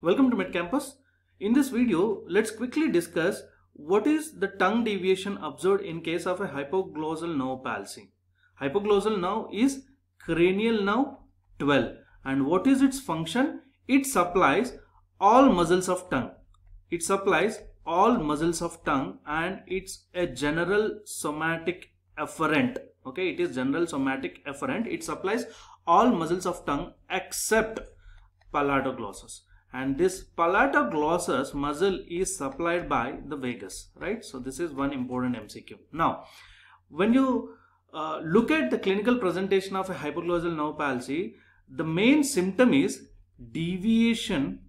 Welcome to MedCampus. In this video, let's quickly discuss what is the tongue deviation observed in case of a hypoglossal nerve palsy. Hypoglossal nerve is cranial nerve 12 and what is its function? It supplies all muscles of tongue. It supplies all muscles of tongue and it's a general somatic efferent. Okay, it is general somatic efferent. It supplies all muscles of tongue except palatoglossus and this palatoglossus muscle is supplied by the vagus right? So this is one important mcq now when you uh, look at the clinical presentation of a hypoglossal nerve palsy the main symptom is deviation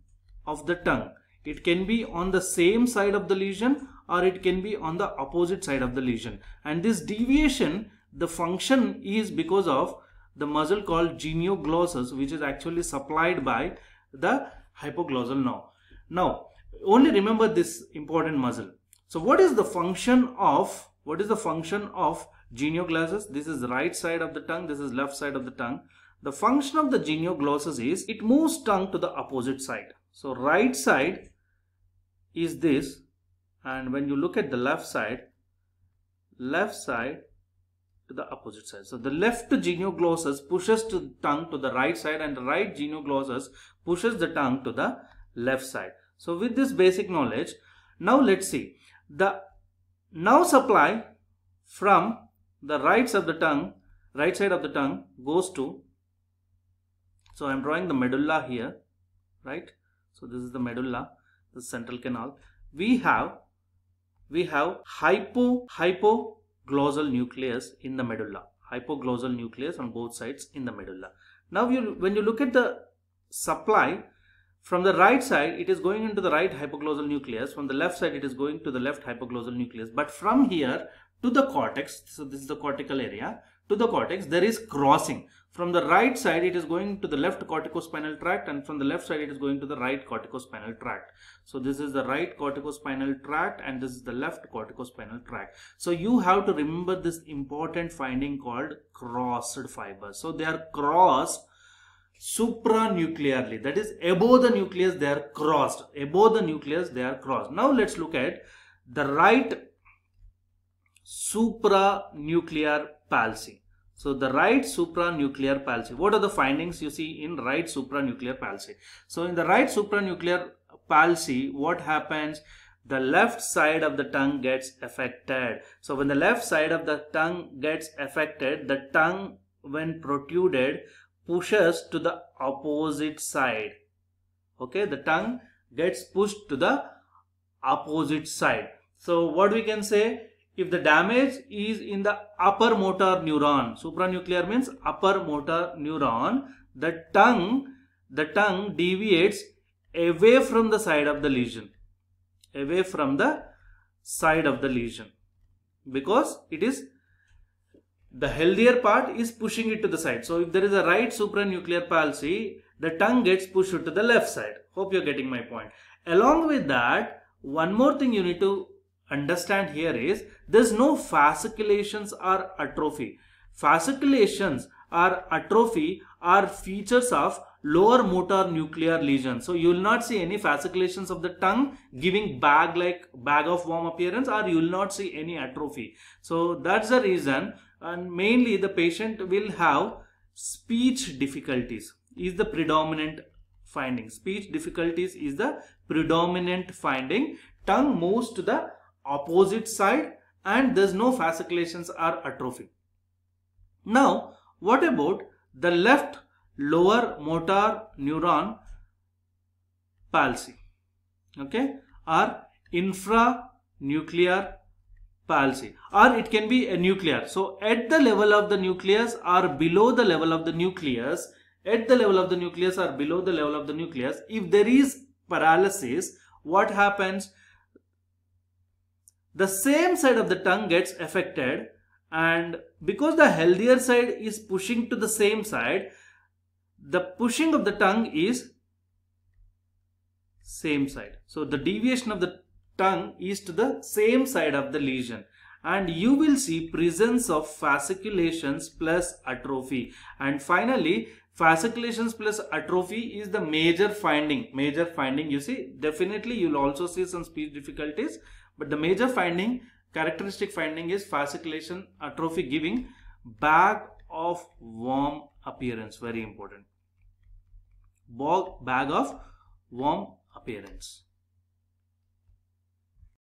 of the tongue. It can be on the same side of the lesion or it can be on the opposite side of the lesion. And this deviation the function is because of the muscle called genioglossus which is actually supplied by the hypoglossal nerve. Now, only remember this important muscle. So, what is the function of what is the function of genioglossus? This is right side of the tongue. This is left side of the tongue. The function of the genioglossus is it moves tongue to the opposite side. So, right side is this, and when you look at the left side, left side to the opposite side. So the left genioglossus pushes the tongue to the right side and the right genioglossus pushes the tongue to the left side. So with this basic knowledge, now let's see. The now supply from the right of the tongue, right side of the tongue goes to, so I'm drawing the medulla here, right? So this is the medulla, the central canal. We have, we have hypo, hypo glossal nucleus in the medulla. Hypoglossal nucleus on both sides in the medulla. Now you when you look at the supply from the right side it is going into the right hypoglossal nucleus. From the left side it is going to the left hypoglossal nucleus. But from here to the cortex so this is the cortical area to the cortex there is crossing from the right side it is going to the left corticospinal tract and from the left side it is going to the right corticospinal tract. So this is the right corticospinal tract and this is the left corticospinal tract. So you have to remember this important finding called crossed fibers so they are crossed supranuclearly. That is above the nucleus they are crossed. Above the nucleus they are crossed. Now let's look at the right supranuclear palsy. So the right supranuclear palsy. What are the findings you see in right supranuclear palsy? So in the right supranuclear palsy, what happens? The left side of the tongue gets affected. So when the left side of the tongue gets affected, the tongue when protruded pushes to the opposite side. Okay, the tongue gets pushed to the opposite side. So what we can say? If the damage is in the upper motor neuron, supranuclear means upper motor neuron, the tongue, the tongue deviates away from the side of the lesion, away from the side of the lesion because it is the healthier part is pushing it to the side. So if there is a right supranuclear palsy, the tongue gets pushed to the left side. Hope you're getting my point. Along with that, one more thing you need to understand here is there's no fasciculations or atrophy. Fasciculations or atrophy are features of lower motor nuclear lesions. So you will not see any fasciculations of the tongue giving bag like bag of worm appearance or you will not see any atrophy. So that's the reason and mainly the patient will have speech difficulties is the predominant finding. Speech difficulties is the predominant finding. Tongue moves to the opposite side and there's no fasciculations or atrophy. Now, what about the left lower motor neuron palsy? Okay, or infranuclear palsy or it can be a nuclear. So, at the level of the nucleus or below the level of the nucleus, at the level of the nucleus or below the level of the nucleus, if there is paralysis, what happens? The same side of the tongue gets affected and because the healthier side is pushing to the same side the pushing of the tongue is same side. So the deviation of the tongue is to the same side of the lesion and you will see presence of fasciculations plus atrophy. And finally fasciculations plus atrophy is the major finding. Major finding you see definitely you'll also see some speech difficulties but the major finding characteristic finding is fasciculation atrophy giving bag of worm appearance very important. Bag of worm appearance